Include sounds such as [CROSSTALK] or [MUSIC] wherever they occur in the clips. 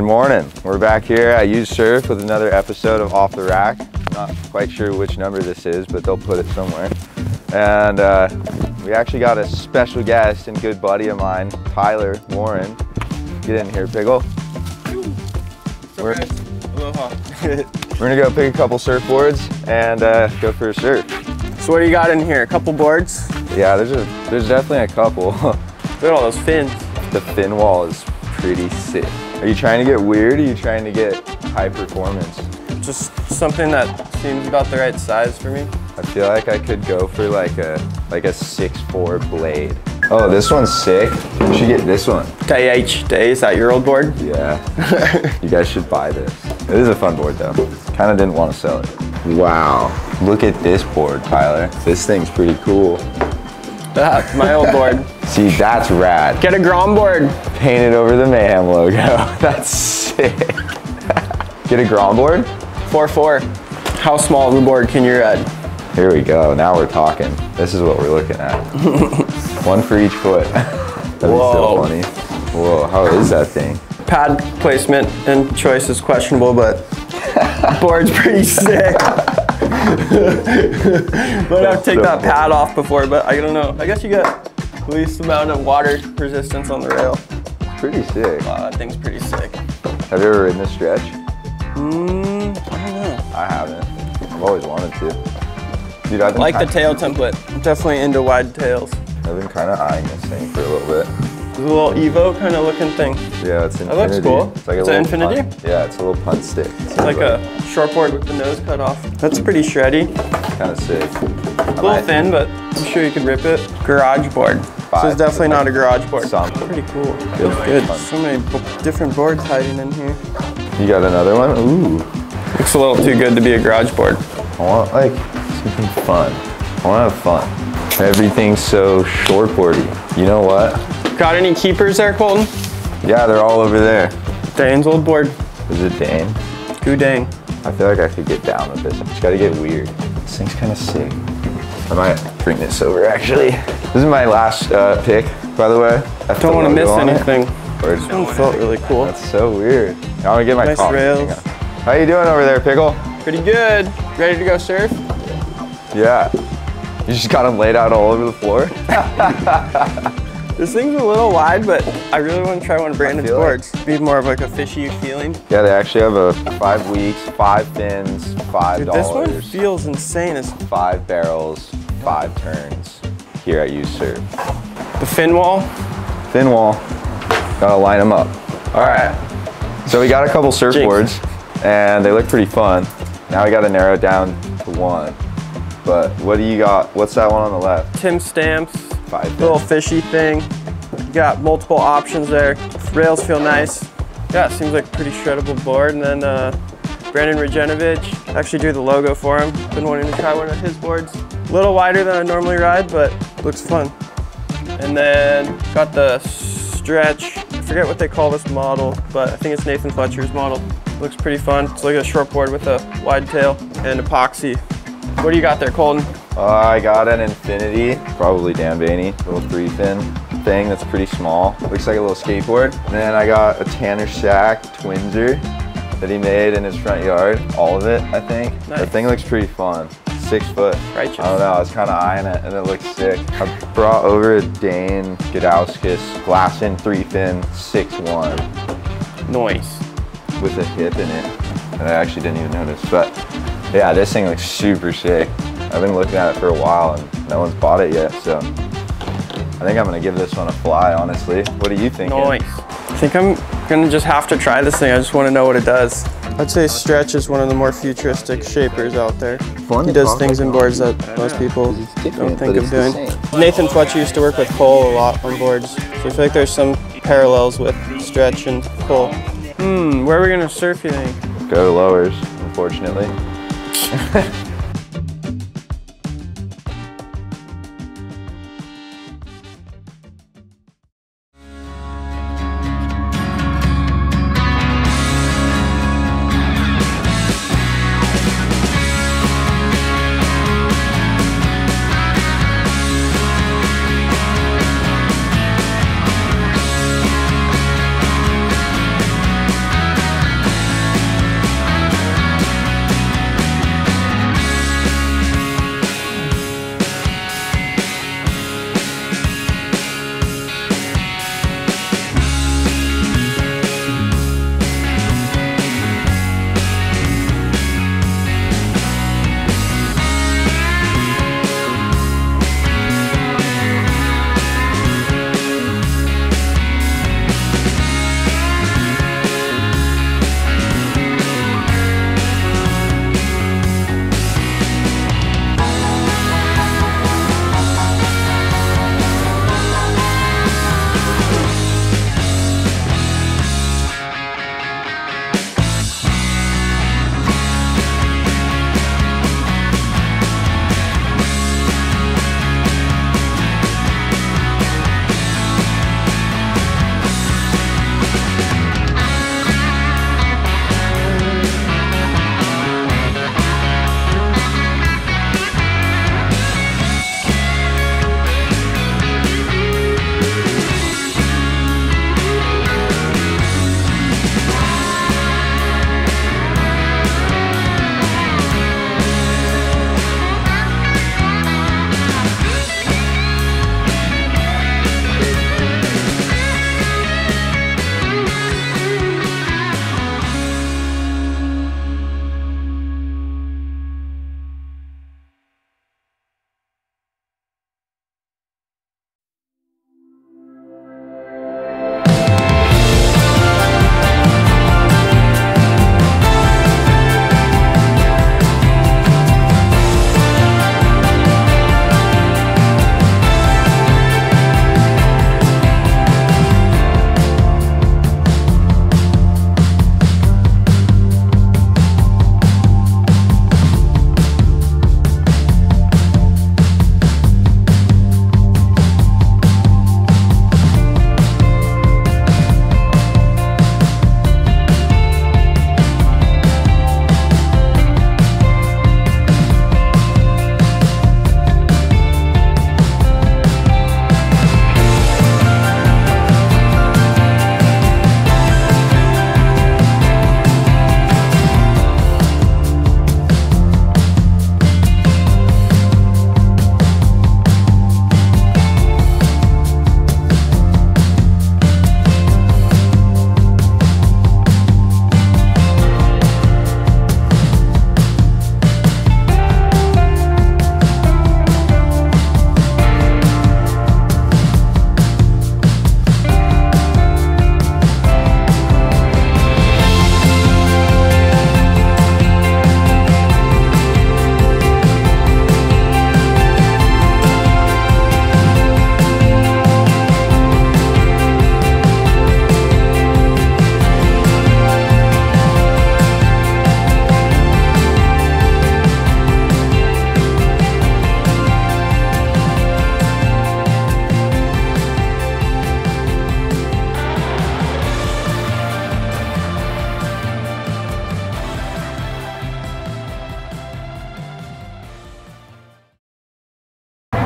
Good morning. We're back here at Used Surf with another episode of Off the Rack. Not quite sure which number this is, but they'll put it somewhere. And uh, we actually got a special guest and good buddy of mine, Tyler Warren. Get in here, Pickle. We're, Aloha. [LAUGHS] we're gonna go pick a couple surfboards and uh, go for a surf. so what do you got in here? A couple boards? Yeah, there's a there's definitely a couple. [LAUGHS] Look at all those fins. the fin wall is pretty sick. Are you trying to get weird? Or are you trying to get high performance? Just something that seems about the right size for me. I feel like I could go for like a like a 6'4 blade. Oh, this one's sick. You should get this one. KH Day, is that your old board? Yeah. [LAUGHS] you guys should buy this. It is a fun board though. Kind of didn't want to sell it. Wow. Look at this board, Tyler. This thing's pretty cool. That's my old board. [LAUGHS] See, that's rad. Get a Grom board. Painted over the Mayhem logo. [LAUGHS] That's sick. [LAUGHS] get a Grom board? 4-4. How small of a board can you ride? Uh, Here we go. Now we're talking. This is what we're looking at. [LAUGHS] One for each foot. That'd be so Whoa. funny. Whoa, how is that thing? Pad placement and choice is questionable, but board's pretty sick. Might have to take that pad off before, but I don't know. I guess you get least amount of water resistance on the rail. It's pretty sick. Wow, that thing's pretty sick. Have you ever ridden a stretch? Mm, I don't know. I haven't. I've always wanted to. Dude, I've Like the tail template. I'm Definitely into wide tails. I've been kind of eyeing this thing for a little bit. It's a little Evo kind of looking thing. Yeah, it's That infinity. looks cool. It's like a It's an Infinity? punt- Yeah, it's a little punt stick. It's Like a shortboard with the nose cut off. That's pretty shreddy. kind of sick. A little thin, but I'm sure you could rip it. Garage board. This Five. is definitely not a garage board. Some. Pretty cool. Feels Feels good. fun. So many different boards hiding in here. You got another one? Ooh. Looks a little too good to be a garage board. I want like something fun. I want to have fun. Everything's so shortboardy. You know what? Got any keepers there, Kolton? Yeah, they're all over there. Dane's old board. Is it Dane? Goo dang. I feel like I could get down with this. Just gotta get weird. This thing's kind of sick. I might bring this over actually. This is my last uh, pick, by the way. I Don't want to miss anything. This felt really cool. That's so weird. I want to get my Nice coffee. rails. How you doing over there, Pickle? Pretty good. Ready to go surf? Yeah. You just got them laid out all over the floor? [LAUGHS] This thing's a little wide, but I really want to try one of Brandon's feel like- boards. Be more of like a fishy feeling. Yeah, they actually have a five weeks, five fins, five Dude, this one dollars, feels insane. It's five barrels, five turns here at Used Surf. the fin wall. Fin wall. Gotta line them up. All right. So we got a couple surfboards, and they look pretty fun. Now we got to narrow it down to one. But what do you got? What's that one on the left? Tim stamps. Five. Little fishy thing. You got multiple options there. Rails feel nice. Yeah, seems like a pretty shreddable board. And then uh, Brandon Regenovich actually drew the logo for him. Been wanting to try one of his boards. A little wider than I normally ride, but looks fun. And then got the stretch. I forget what they call this model, but I think it's Nathan Fletcher's model. Looks pretty fun. It's like a short board with a wide tail and epoxy. What do you got there, Kolton? Uh, I got an Infinity, probably Dan Vaney, little three fin thing that's pretty small. Looks like a little skateboard. And then I got a Tanner Shack Twinser that he made in his front yard. All of it, I think. Nice. That thing looks pretty fun. Six foot. Righteous. I don't know, I was kind of eyeing it and it looks sick. I brought over a Dane Gudauskas glass in three fin, six one Noise. with a hip in it that I actually didn't even notice. But yeah, this thing looks super sick. I've been looking at it for a while and no one's bought it yet, so I think I'm gonna give this one a fly, honestly. What do you think? Nice. I think I'm gonna just have to try this thing. I just want to know what it does. I'd say Stretch is one of the more futuristic shapers out there. Fun He does things in boards that most people don't think of doing. same. Nathan Fletcher used to work with Cole a lot on boards, so I feel like there's some parallels with Stretch and Cole. Hmm, where are we gonna surf? You think? Go to lowers, unfortunately. [LAUGHS]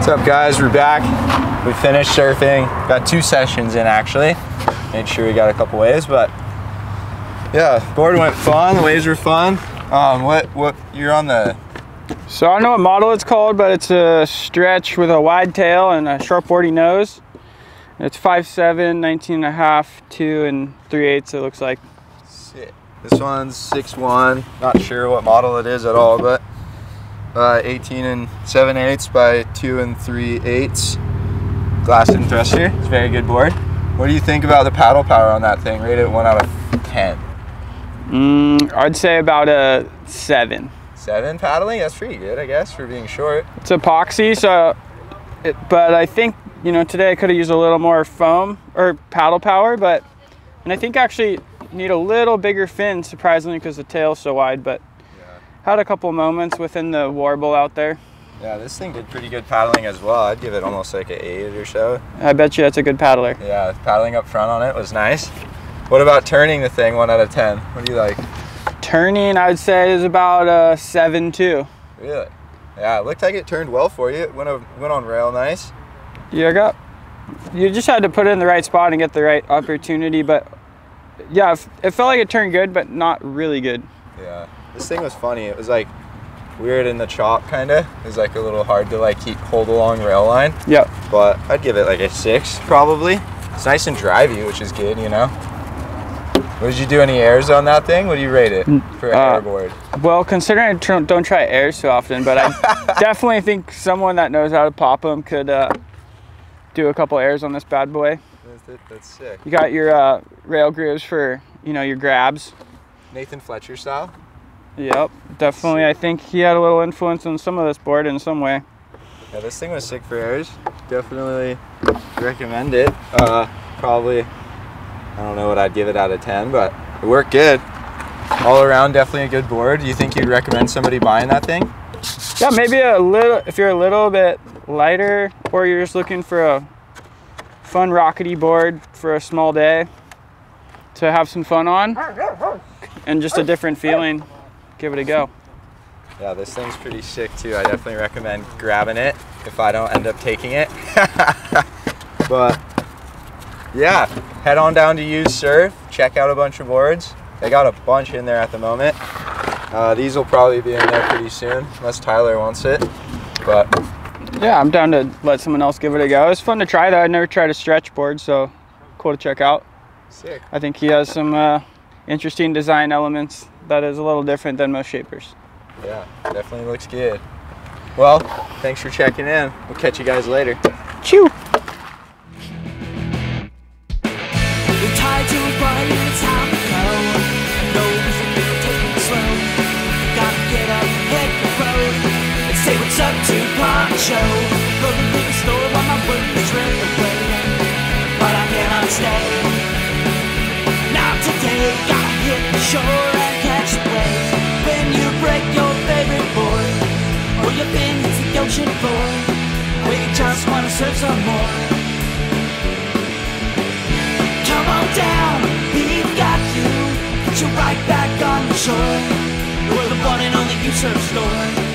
What's up guys, we're back. We finished surfing, got two sessions in actually. Made sure we got a couple waves, but yeah, board went fun, the waves were fun. Um, what, what, you're on the, So I don't know what model it's called, but it's a stretch with a wide tail and a sharp boardy nose. It's 5'7", 19 and a half, 2 and 3 eighths it looks like. Sick. This one's 6'1", not sure what model it is at all, but uh, 18 and 7 eighths by 2 and 3 eighths. and thruster, it's a very good board. What do you think about the paddle power on that thing? Rate it 1 out of 10. Mm, I'd say about a 7. 7 paddling? That's pretty good, I guess, for being short. It's epoxy, so, it, but I think, you know, today I could have used a little more foam or paddle power, but, and I think actually need a little bigger fin, surprisingly, because the tail's so wide, but had a couple moments within the warble out there. Yeah, this thing did pretty good paddling as well. I'd give it almost like an 8 or so. I bet you that's a good paddler. Yeah, paddling up front on it was nice. What about turning the thing 1 out of 10? What do you like? Turning, I would say, is about a 7 too. Really? Yeah, it looked like it turned well for you. It went, a, went on rail nice. You got, you just had to put it in the right spot and get the right opportunity, but yeah, it felt like it turned good, but not really good. Yeah. This thing was funny. It was like weird in the chop, kind of. It was like a little hard to like keep hold along rail line. Yep. But I'd give it like a six probably. It's nice and drivey, which is good, you know. What did you do? Any airs on that thing? What do you rate it for an uh, airboard? Well, considering I don't try airs so often, but I [LAUGHS] definitely think someone that knows how to pop them could uh, do a couple airs on this bad boy. That's, that's sick. You got your uh, rail grooves for you know your grabs. Nathan Fletcher style. Yep, definitely. I think he had a little influence on some of this board in some way. Yeah, this thing was sick for airs. Definitely recommend it. Uh, probably, I don't know what I'd give it out of 10, but it worked good. All around, definitely a good board. Do you think you'd recommend somebody buying that thing? Yeah, maybe a little, if you're a little bit lighter or you're just looking for a fun rockety board for a small day to have some fun on and just a different feeling, give it a go. Yeah, this thing's pretty sick too. I definitely recommend grabbing it if I don't end up taking it. [LAUGHS] but yeah, head on down to Used Surf, check out a bunch of boards. They got a bunch in there at the moment. Uh, these will probably be in there pretty soon, unless Tyler wants it. But Yeah, I'm down to let someone else give it a go. It's fun to try though. I never tried a stretch board, so cool to check out. sick. I think he has some uh, interesting design elements that is a little different than most shapers. Yeah, definitely looks good. Well, thanks for checking in. We'll catch you guys later. Chew! We're tied to a body, it's time to go. To take it slow. Gotta get up, the road, and say what's up to Poncho. Go to the store while my work is away, but I cannot stay. Shore and catch the wave. When you break your favorite board, or your fin hits the ocean floor, we just wanna surf some more. Come on down, we've got you. Put you right back on the shore. We're the one and only you surf store.